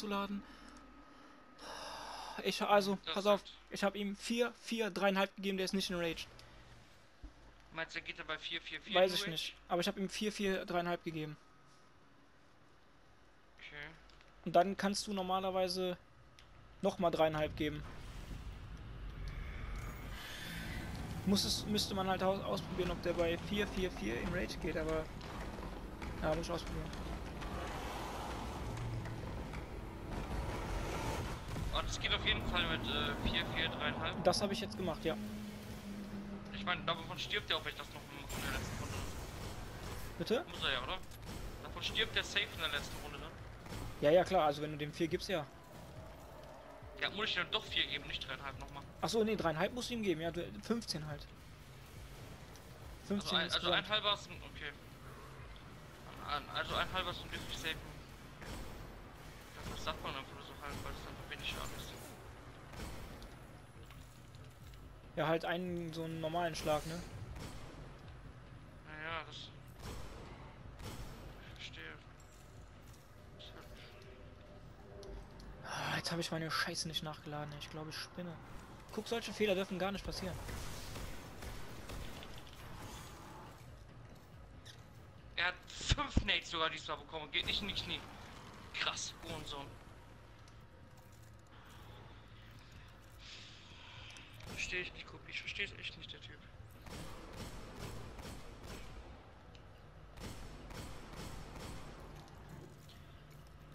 zu laden. Ich, also, Das pass auf, ich habe ihm 4, 4, 3,5 gegeben, der ist nicht in Rage. Meinst du, geht er bei 4, 4, 4? Weiß ich nicht. Aber ich habe ihm 4, 4, 3,5 gegeben. Okay. Und dann kannst du normalerweise nochmal 3,5 geben. Muss es, müsste man halt aus, ausprobieren, ob der bei 4, 4, 4 in Rage geht, aber. Ja, muss ich ausprobieren. Es geht auf jeden Fall mit äh, 4, 4, 3,5. Das habe ich jetzt gemacht, ja. Ich meine, davon stirbt er auch, wenn ich das noch in der letzten Runde. Bitte? Muss er ja, oder? Davon stirbt der safe in der letzten Runde, ne? Ja, ja, klar, also wenn du dem 4 gibst, ja. Ja, muss ich dann doch 4 geben, nicht 3,5 nochmal. Achso, nee, 3,5 musst du ihm geben, ja, du, 15 halt. 15 Also, ein, also ein halber ist okay. Also ein halber ist ein wirklich safe. Was sagt man einfach so halb, weil es dann wenig Schaden ist. Ja, halt einen so einen normalen Schlag, ne? Naja, das. Ich verstehe. Das Ah, jetzt habe ich meine Scheiße nicht nachgeladen. Ich glaube, ich spinne. Guck, solche Fehler dürfen gar nicht passieren. Er hat 5 Nates sogar diesmal bekommen. Geht nicht in die Knie. Krass, Hurensohn. Verstehe ich nicht, Kopi. Ich verstehe es echt nicht, der Typ.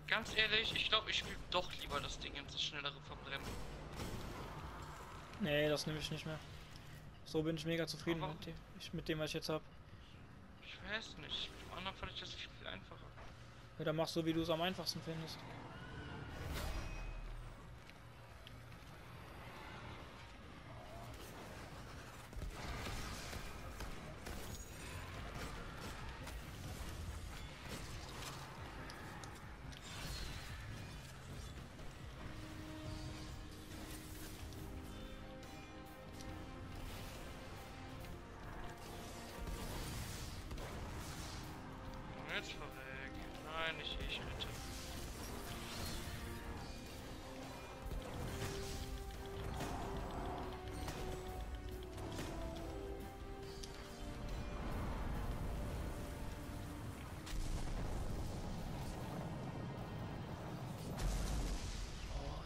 Ganz ehrlich, ich glaube, ich spiele doch lieber das Ding ins schnellere Verbrennen. Nee, das nehme ich nicht mehr. So bin ich mega zufrieden Aber- mit dem, ich, mit dem, was ich jetzt habe. Ich weiß nicht. Mit dem anderen fand ich das viel, viel einfacher. Ja, dann mach so, wie du es am einfachsten findest.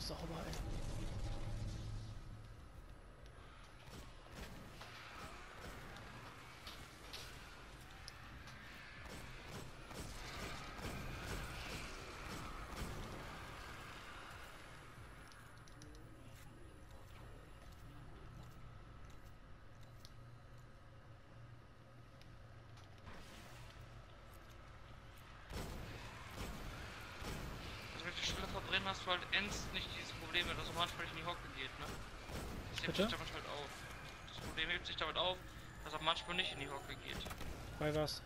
Oh, sauber, ey. Also wenn du schneller verbrennen hast du halt ends nicht dieses Problem, dass er manchmal nicht in die Hocke geht, ne? Das hebt Bitte? sich damit halt auf. Das Problem hebt sich damit auf, dass er manchmal nicht in die Hocke geht. Bei was?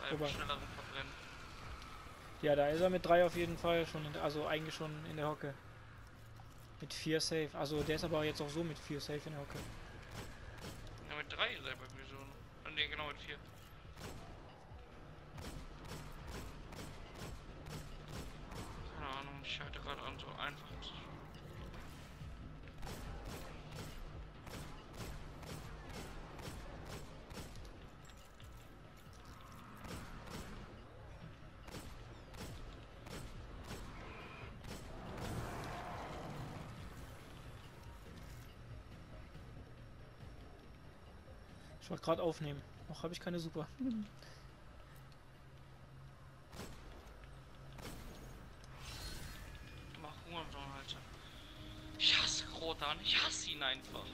Bei Wobei? schnelleren Verbrennen. Ja, da ist er mit 3 auf jeden Fall schon, in, also eigentlich schon in der Hocke. Mit 4 Safe. Also der ist aber jetzt auch so mit 4 Safe in der Hocke. Ich wollte gerade aufnehmen. Noch habe ich keine Super. Mach Hurensohn, Alter. Ich hasse Rotan, ich hasse ihn einfach.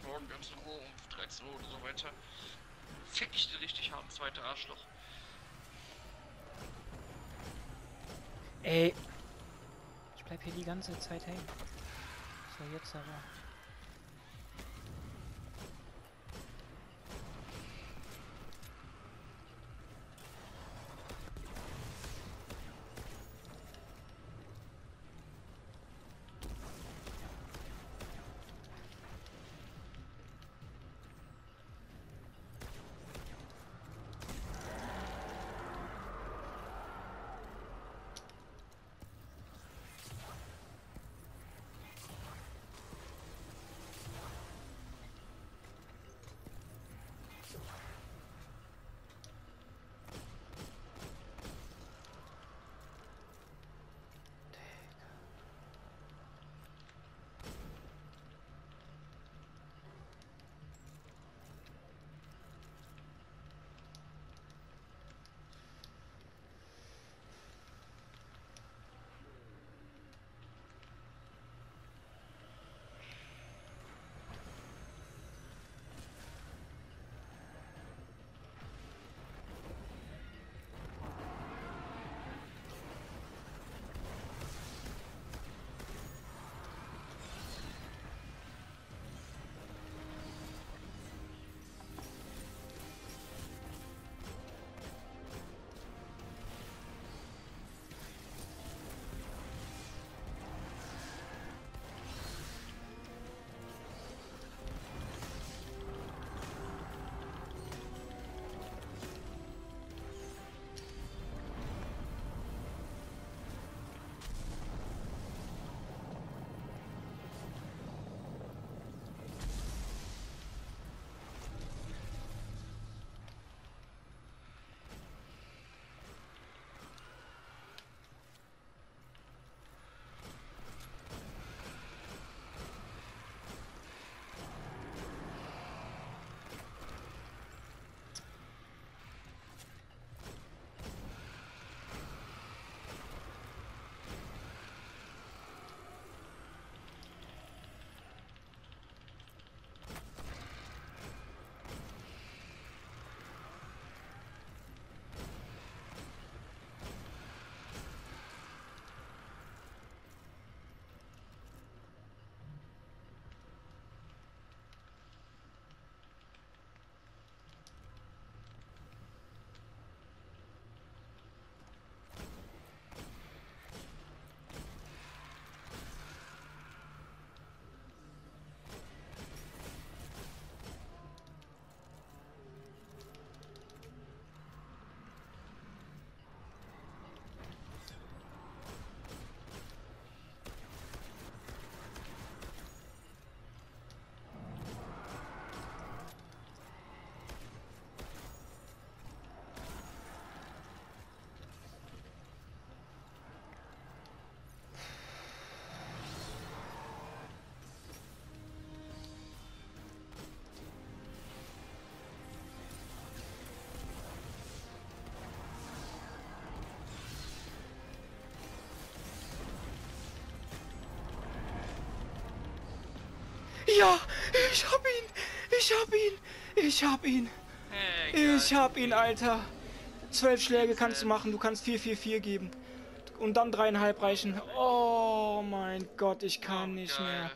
Ich morgen ganz in Ruhe um 13 Uhr oder so weiter. Fick ich den richtig harten zweite Arschloch. Ey. Ich bleib hier die ganze Zeit hängen. So, jetzt aber. Ja, ich hab ihn. Ich hab ihn. Ich hab ihn. Ich hab ihn, Alter. Zwölf Schläge kannst du machen. Du kannst 4-4-4 geben. Und dann dreieinhalb reichen. Oh mein Gott, ich kann nicht mehr.